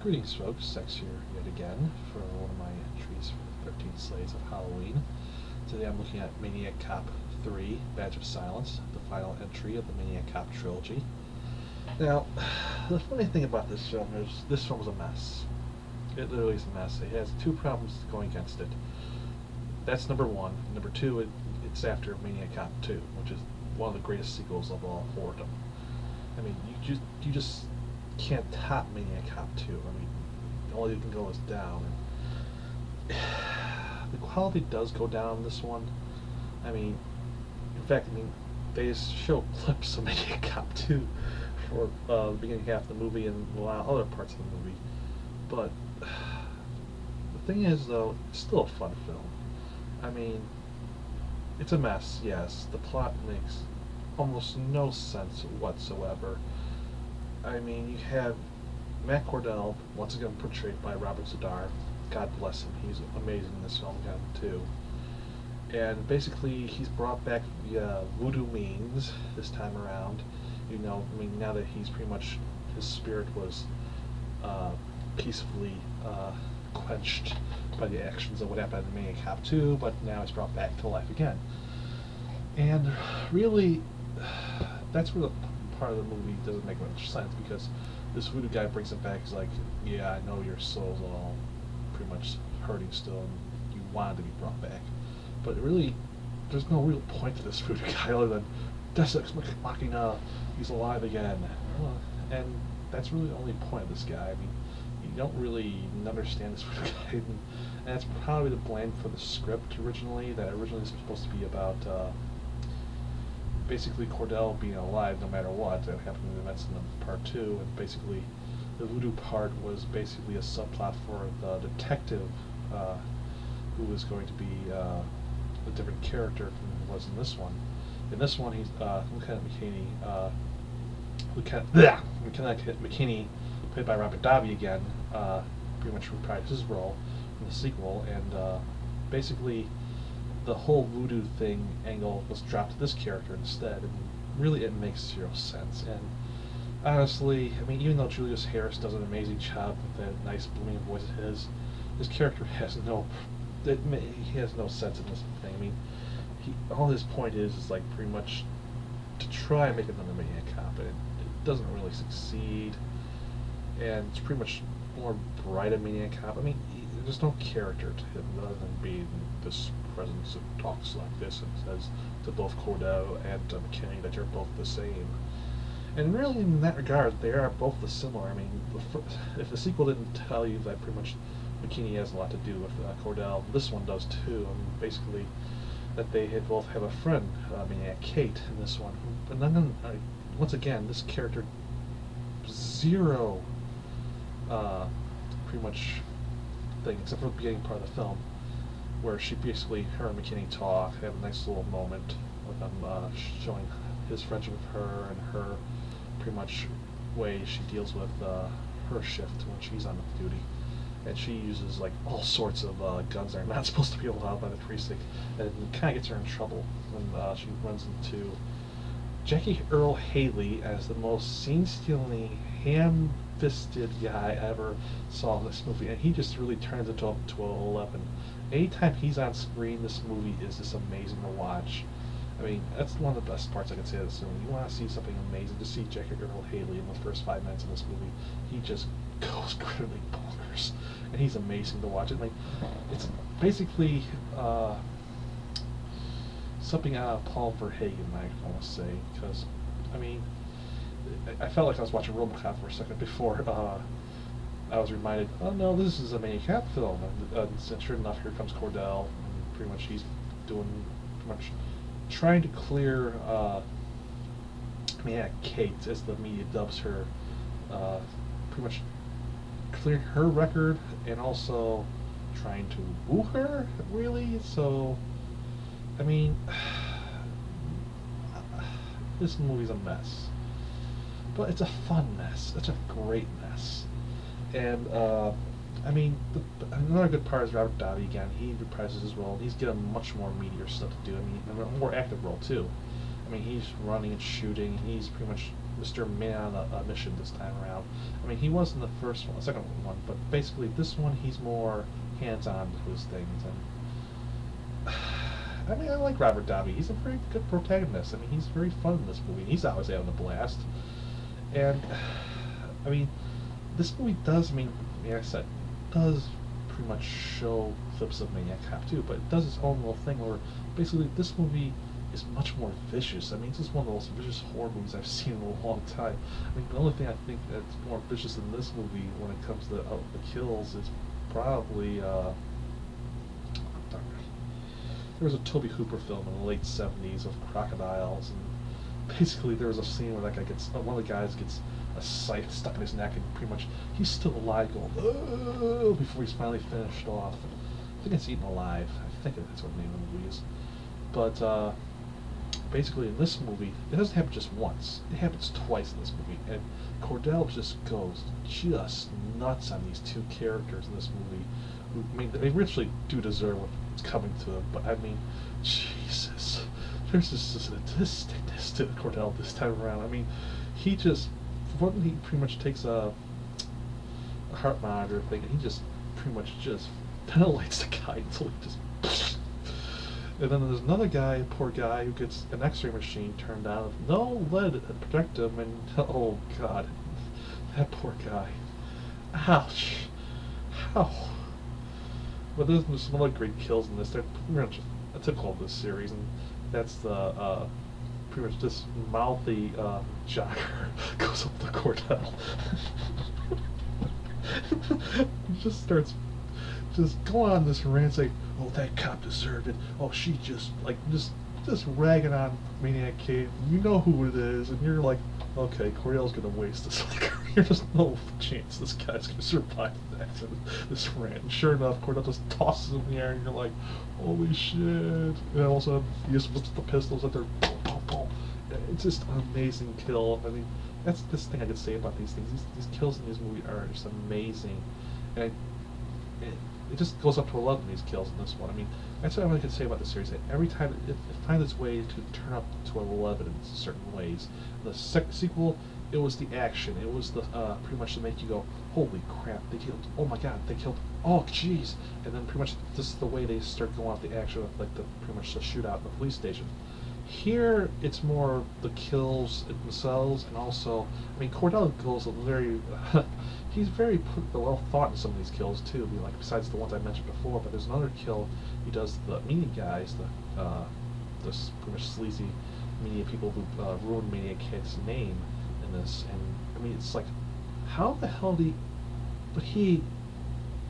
Greetings folks, Zechs here yet again for one of my entries for the 13 Slays of Halloween. Today I'm looking at Maniac Cop 3, Badge of Silence, the final entry of the Maniac Cop trilogy. Now, the funny thing about this film is this film is a mess. It literally is a mess. It has two problems going against it. That's number one. Number two, it, it's after Maniac Cop 2, which is one of the greatest sequels of all horror. I mean, you just you just can't top Maniac Cop 2. I mean, all you can go is down. The quality does go down in this one. I mean, in fact, I mean, they show clips of Maniac Cop 2 for uh, the beginning half of the movie and a lot of other parts of the movie. But the thing is, though, it's still a fun film. I mean, it's a mess, yes. The plot makes almost no sense whatsoever. I mean, you have Matt Cordell, once again portrayed by Robert Z'Dar. God bless him, he's amazing in this film again, too. And basically, he's brought back via voodoo means this time around. You know, I mean, now that he's pretty much, his spirit was uh, peacefully uh, quenched by the actions of what happened in Maniac Cop 2, but now he's brought back to life again. And really, that's where the part of the movie doesn't make much sense because this voodoo guy brings him back. He's like, "Yeah, I know your soul's all pretty much hurting still, and you wanted to be brought back." But really, there's no real point to this voodoo guy other than Deus Ex Machina, he's alive again, and that's really the only point of this guy. I mean, you don't really understand this voodoo guy, and, and that's probably the blame for the script originally. That originally was supposed to be about. Uh, basically Cordell being alive no matter what. That happened in the events in the part two, and basically the voodoo part was basically a subplot for the detective uh, who was going to be uh, a different character than was in this one. In this one, he's uh, Lieutenant McKinney. Uh, Lieutenant, Lieutenant McKinney, played by Robert Davi again, uh, pretty much reprised his role in the sequel, and uh, basically the whole voodoo thing angle was dropped to this character instead, and really it makes zero sense. And honestly, I mean, even though Julius Harris does an amazing job with that nice booming voice of his, his character has no, it, he has no sense in this thing. I mean, he, all his point is is like pretty much to try and make another Maniac Cop, and it, it doesn't really succeed. And it's pretty much more bright a Maniac Cop. I mean, he, there's no character to him other than being this presence that talks like this and says to both Cordell and to McKinney that you're both the same. And really, in that regard, they are both the similar. I mean, the if the sequel didn't tell you that pretty much McKinney has a lot to do with uh, Cordell, this one does too. I mean, basically, that they had both have a friend, uh, I mean, uh, Kate in this one. But then, uh, once again, this character zero, uh, pretty much thing, except for the beginning part of the film where she basically, her and McKinney talk, have a nice little moment with them uh, showing his friendship with her and her pretty much way she deals with uh, her shift when she's on duty. And she uses like all sorts of uh, guns that are not supposed to be allowed by the precinct, and it kind of gets her in trouble when uh, she runs into Jackie Earle Haley as the most scene-stealing, ham-fisted guy ever saw in this movie, and he just really turns it up to 11 anytime he's on screen, this movie is just amazing to watch. I mean, that's one of the best parts I can say of this movie. You want to see something amazing, to see Jackie Earle Haley in the first five minutes of this movie. He just goes critically bonkers, and he's amazing to watch. Like it's basically uh, something out of Paul Verhoeven, I want to say, because I mean, I felt like I was watching RoboCop for a second before. Uh, I was reminded, oh no, this is a Maniac film. And, uh, and sure enough, here comes Cordell. And pretty much he's doing, pretty much trying to clear, uh, Maniac Kate, as the media dubs her, uh, pretty much clearing her record and also trying to woo her, really? So, I mean, this movie's a mess. But it's a fun mess. It's a great mess. And uh, I mean, the, another good part is Robert Davi again. He reprises his role. He's getting much more meatier stuff to do. I mean, a more active role too. I mean, he's running and shooting. He's pretty much Mr. Man on a, a mission this time around. I mean, he was in the first one, the second one, but basically this one he's more hands-on with his things. And I mean, I like Robert Davi. He's a very good protagonist. I mean, he's very fun in this movie. He's always having a blast. And I mean, this movie does. Mean, like I said, does pretty much show clips of Maniac Cop 2, but it does its own little thing where basically this movie is much more vicious. I mean, it's just one of the most vicious horror movies I've seen in a long time. I mean, the only thing I think that's more vicious than this movie when it comes to uh, the kills is probably. Uh, there was a Tobe Hooper film in the late '70s of crocodiles, and basically there was a scene where that guy gets uh, one of the guys gets a scythe stuck in his neck, and pretty much he's still alive, going oh, before he's finally finished off. I think it's Eaten Alive. I think that's what the name of the movie is. But uh, basically, in this movie, it doesn't happen just once. It happens twice in this movie, and Cordell just goes just nuts on these two characters in this movie. Who, I mean, they really do deserve what's coming to them, but I mean, Jesus, there's just this sadisticness to Cordell this time around. I mean, he just, for one, he pretty much takes a, a heart monitor thing, and he just pretty much just ventilates the guy until he just. And then there's another guy, poor guy, who gets an X-ray machine turned on with no lead to protect him, and oh god, that poor guy. Ouch. How? But there's some other great kills in this. They're pretty much a typical of this series, and that's the uh, pretty much this mouthy uh, goes up to Cordell. just starts just going on this rant saying, "Oh, that cop deserved it. Oh, she just like just just ragging on Maniac Kate. You know who it is, and you're like, okay, Cordell's gonna waste this career. There's no chance this guy's gonna survive that this rant. Sure enough, Cordell just tosses him in the air, and you're like, holy shit! And all of a sudden, he just whips the pistols at their. It's just an amazing kill. I mean, that's this thing I could say about these things. These, these kills in this movie are just amazing, and. I, it, it just goes up to 11 these kills in this one. I mean, that's what I really can say about the series. That every time it, it finds its way to turn up to 11 in certain ways. The sequel, it was the action. It was the uh, pretty much to make you go, holy crap, they killed, oh my god, they killed, oh jeez. And then pretty much this is the way they start going off the action like the pretty much the shootout in the police station. Here, it's more the kills themselves, and also, I mean, Cordell goes a very, he's very well thought in some of these kills too. I mean, like besides the ones I mentioned before, but there's another kill he does the media guys, the uh, this pretty much sleazy media people who uh, ruined Maniac Kid's name in this, and I mean, it's like, how the hell did he? But he,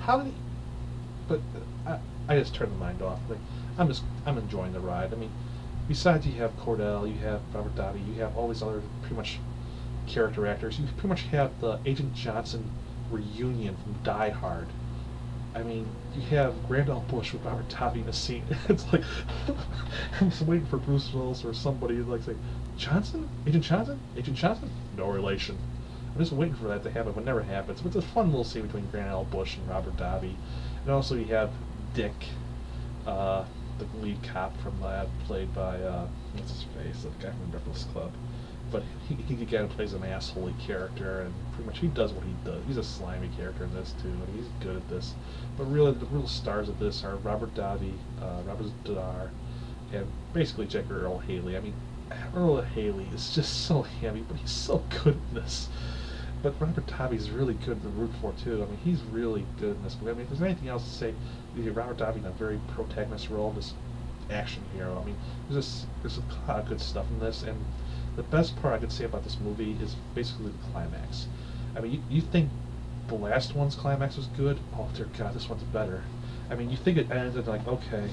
how did he? But uh, I, I just turned the mind off. Like, I'm just, I'm enjoying the ride. I mean besides you have Cordell, you have Robert Davi, you have all these other pretty much character actors. You pretty much have the Agent Johnson reunion from Die Hard. I mean, you have Grand L. Bush with Robert Davi in a scene. it's like I'm just waiting for Bruce Willis or somebody like say, Johnson, Agent Johnson, Agent Johnson, no relation. I'm just waiting for that to happen, but it never happens. But it's a fun little scene between Grand L. Bush and Robert Davi. And also you have Dick. Uh, the lead cop from that, played by uh, what's his face, the guy from Breakfast Club. But he, he again plays an assholey character, and pretty much he does what he does. He's a slimy character in this too, and he's good at this. But really, the real stars of this are Robert Davi, uh, Robert Z'Dar, and basically Jack Earle Haley. I mean, Earle Haley is just so heavy, but he's so good in this. But Robert is really good to root for too. I mean, he's really good in this movie. I mean, if there's anything else to say, Robert Davi in a very protagonist role, this action hero. I mean, there's just, there's a lot of good stuff in this, and the best part I could say about this movie is basically the climax. I mean, you, you think the last one's climax was good? Oh dear God, this one's better. I mean, you think it ends ended like okay,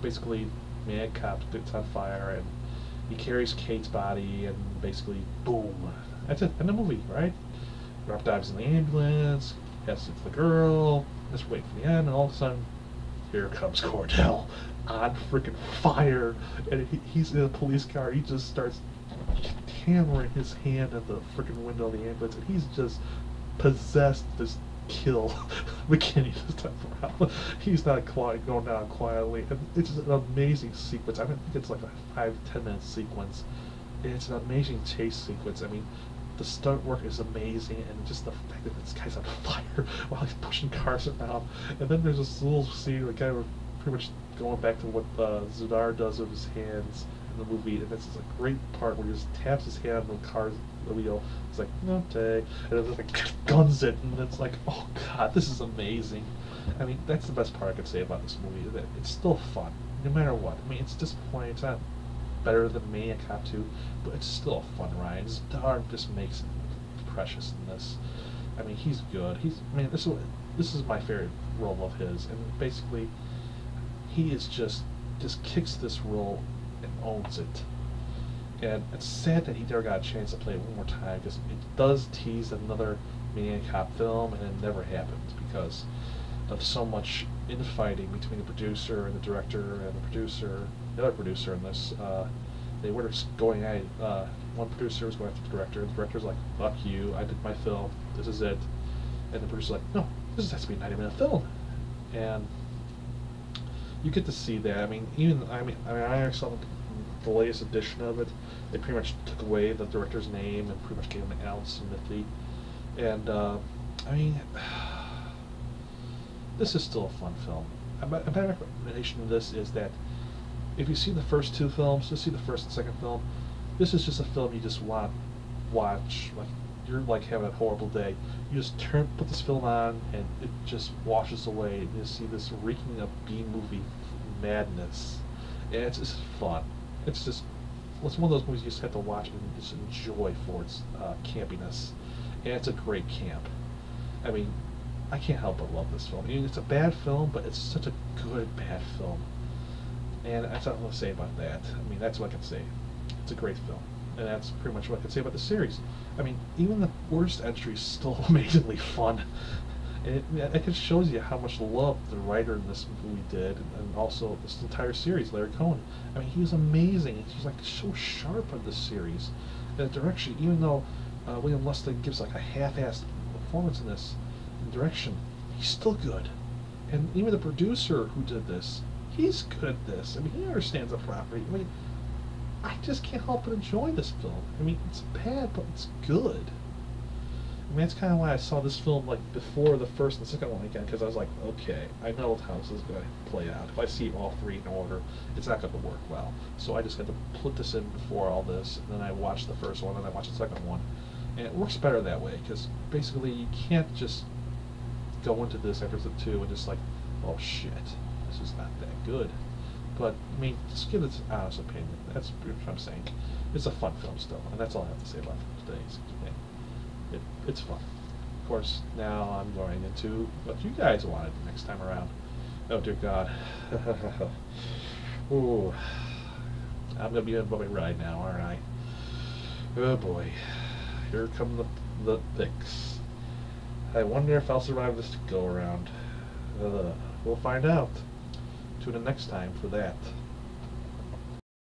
basically, Mad Cop gets on fire and he carries Kate's body and basically boom, that's it. End the movie, right? Rob dives in the ambulance, gets to the girl, just wait for the end, and all of a sudden, here comes Cordell on freaking fire, and he, he's in a police car. He just starts hammering his hand at the freaking window of the ambulance, and he's just possessed this kill McKinney this time around. He's not quiet, going down quietly, and it's an amazing sequence. I think it's like a five ten minute sequence it's an amazing chase sequence. I mean, the stunt work is amazing, and just the fact that this guy's on fire while he's pushing cars around. And then there's this little scene, where the guy pretty much going back to what uh, Z'Dar does with his hands in the movie, and this is a great part where he just taps his hand on car's the wheel. It's like, no, and it like guns it, and it's like, oh god, this is amazing. I mean, that's the best part I could say about this movie. That it's still fun, no matter what. I mean, it's disappointing. It's not better than Maniac Cop 2, but it's still a fun ride. Z'Dar just makes it precious in this. I mean, he's good. He's. I mean, this is this is my favorite role of his, and basically, he is just just kicks this role and owns it. And it's sad that he never got a chance to play it one more time because it does tease another Maniac Cop film, and it never happened because of so much infighting between the producer and the director and the producer, the other producer in this. Uh, they were just going at uh, one producer was going after the director, and the director's like, "Fuck you! I did my film. This is it." And the producer's like, "No, this has to be a 90-minute film." And you get to see that. I mean, even I mean, I mean, I saw the, latest edition of it. They pretty much took away the director's name and pretty much gave him Alan Smithee. And uh, I mean. this is still a fun film. A better recommendation of this is that if you see the first two films, just see the first and second film. This is just a film you just want watch. Like you're like having a horrible day. You just turn, put this film on, and it just washes away. And you see this reeking of B movie madness, and it's just fun. It's just it's one of those movies you just have to watch and just enjoy for its uh, campiness, and it's a great camp. I mean, I can't help but love this film. I mean, it's a bad film, but it's such a good bad film. And that's all I'm going to say about that. I mean, that's what I can say. It's a great film. And that's pretty much what I can say about the series. I mean, even the worst entry is still amazingly fun. And it, it just shows you how much love the writer in this movie did, and also this entire series, Larry Cohen. I mean, he was amazing. He's like so sharp on this series. And the direction, even though uh, William Lustig gives like a half-assed performance in this, direction, he's still good. And even the producer who did this, he's good at this. I mean, he understands the property. I mean, I just can't help but enjoy this film. I mean, it's bad, but it's good. I mean, that's kind of why I saw this film like before the first and second one again, because I was like, okay, I know how this is going to play out. If I see all three in order, it's not going to work well. So I just had to put this in before all this, and then I watched the first one, and I watched the second one, and it works better that way, because basically you can't just go into this episode two and just like, oh shit, this is not that good. But I mean, just give its honest opinion. That's what I'm saying. It's a fun film still, and that's all I have to say about today's thing. It, it's fun. Of course, now I'm going into what you guys wanted next time around. Oh dear God. Ooh. I'm gonna be a bumpy ride now, aren't I? Oh boy. Here come the the picks. I wonder if I'll survive this go around. Uh, we'll find out. Tune in next time for that.